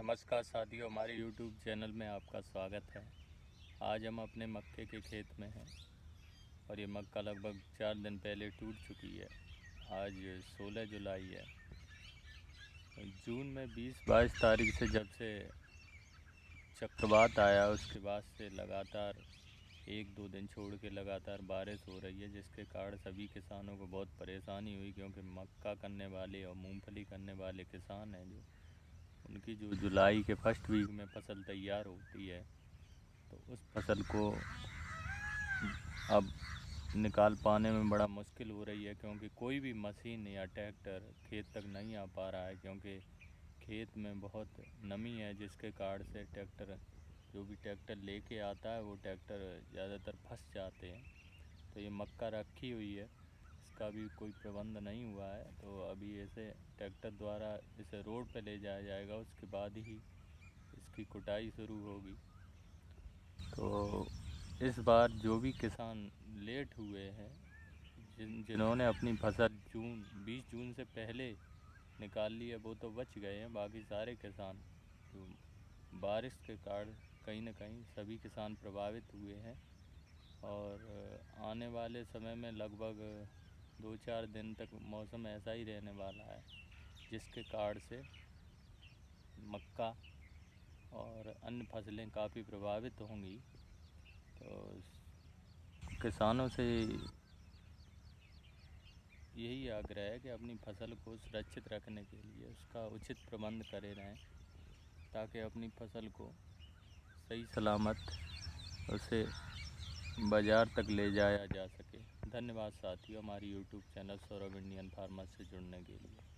नमस्कार साथियों, हमारे YouTube चैनल में आपका स्वागत है। आज हम अपने मक्के के खेत में हैं और ये मक्का लगभग चार दिन पहले टूट चुकी है। आज 16 जुलाई है। जून में 20-22 तारीख से जब से चक्रवात आया, उसके बाद से लगातार एक दो दिन छोड़ के लगातार बारिश हो रही है, जिसके कारण सभी किसानों को बहुत परेशानी हुई, क्योंकि मक्का करने वाले और मूंगफली करने वाले किसान हैं जो। उनकी जो जुलाई के फ़र्स्ट वीक में फ़सल तैयार होती है तो उस फ़सल को अब निकाल पाने में बड़ा मुश्किल हो रही है, क्योंकि कोई भी मशीन या ट्रैक्टर खेत तक नहीं आ पा रहा है, क्योंकि खेत में बहुत नमी है, जिसके कारण से ट्रैक्टर, जो भी ट्रैक्टर लेके आता है, वो ट्रैक्टर ज़्यादातर फंस जाते हैं। तो ये मक्का रखी हुई है। इसका भी कोई प्रबंध नहीं हुआ है तो अभी ऐसे ट्रैक्टर द्वारा इसे रोड पर ले जाया जाएगा, उसके बाद ही इसकी कुटाई शुरू होगी। तो इस बार जो भी किसान लेट हुए हैं, जिन, जिन्होंने अपनी फ़सल जून 20 जून से पहले निकाल ली है, वो तो बच गए हैं, बाकी सारे किसान जो बारिश के कारण कहीं ना कहीं सभी किसान प्रभावित हुए हैं। और आने वाले समय में लगभग दो चार दिन तक मौसम ऐसा ही रहने वाला है, जिसके कारण से मक्का और अन्य फ़सलें काफ़ी प्रभावित होंगी। तो किसानों से यही आग्रह है कि अपनी फ़सल को सुरक्षित रखने के लिए उसका उचित प्रबंध करे रहें, ताकि अपनी फ़सल को सही सलामत उसे बाज़ार तक ले जाया जा सके। धन्यवाद साथियों हमारी YouTube channel Saurabh Indian pharma से जुड़ने के लिए।